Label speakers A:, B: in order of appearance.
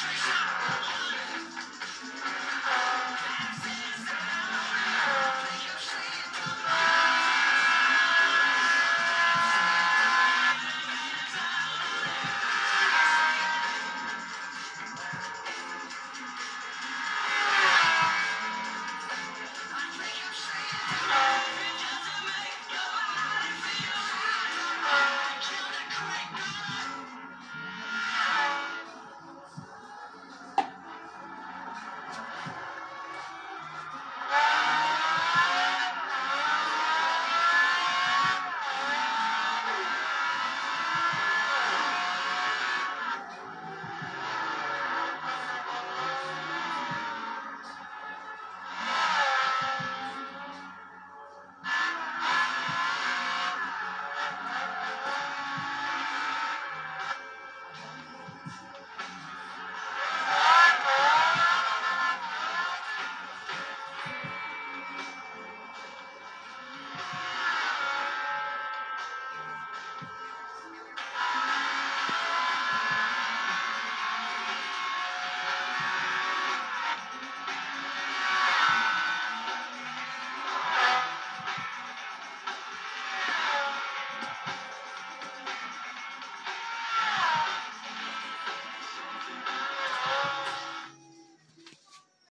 A: She's